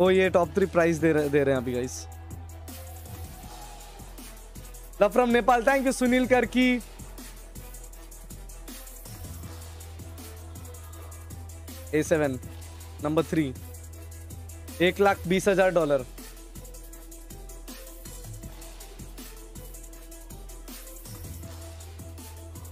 ओ ये top three price दे रहे दे रहे हैं अभी guys from Nepal thank you Sunil Karki A seven number three एक लाख बीस हज़ार dollar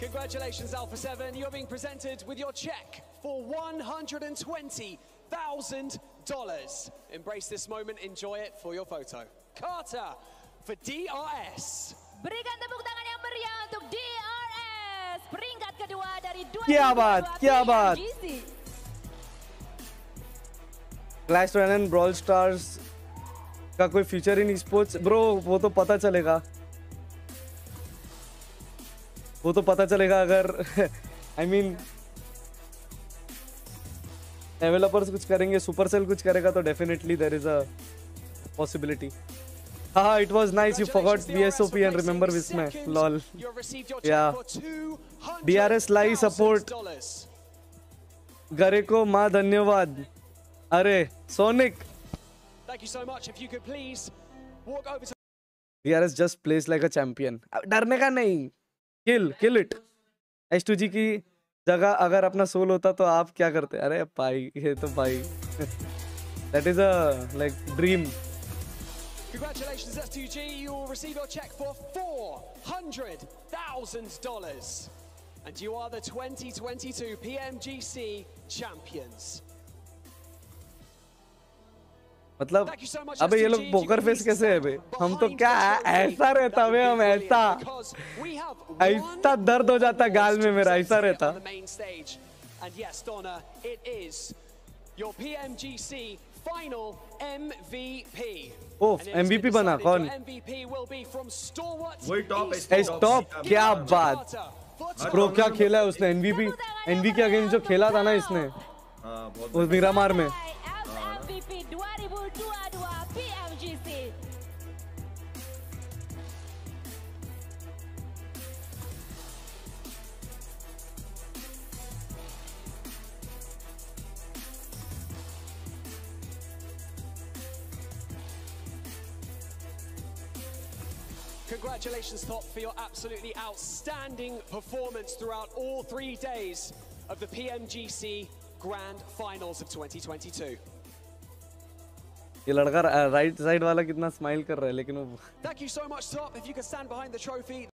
Congratulations, Alpha 7. You're being presented with your check for $120,000. Embrace this moment, enjoy it for your photo. Carter for DRS. Berikan tepuk tangan yang meriah untuk DRS. Peringkat kedua dari 2022 क्या बात, क्या बात। PMGC. Clash Royale Brawl Stars का कोई feature in sports bro वो तो पता चलेगा वो तो पता चलेगा अगर आई मीन डेवलपर्स कुछ करेंगे सुपर सेल कुछ करेगा तो definitely there is a possibility हाँ it was nice you forgot be and remember with me lol या डी आर सपोर्ट गरे को माँ धन्यवाद अरे Sonic Thank you so much. If you could please walk over to DRS just plays like a डरने का नहीं. Kill, kill it. H2G की जगह अगर अपना सोल होता तो आप क्या करते अरे भाई ये तो भाई that is a like dream Congratulations, S2G. You will receive your check for $400,000. And you are the 2022 PMGC champions. मतलब अबे ये लोग पोकर फेस कैसे है बे हम तो क्या है. ऐसा रहता That हम ऐसा ऐसा दर्द हो जाता गाल में मेरा ऐसा रहता on the main stage. And yes, Donna, it is your PMGC final MVP. MVP बना, कौन? MVP will be from Stalwart वही है, क्या बात। Top क्या खेला है उसने एनवीपी एनवी के अगेंस्ट जो खेला था ना इसने हाँ उस मिरामार में Congratulations, Top, for your absolutely outstanding performance throughout all three days of the PMGC Grand Finals of 2022. ये लड़का राइट साइड वाला कितना स्माइल कर रहा है लेकिन वो Thank you so much, Top. If you could stand behind the trophy.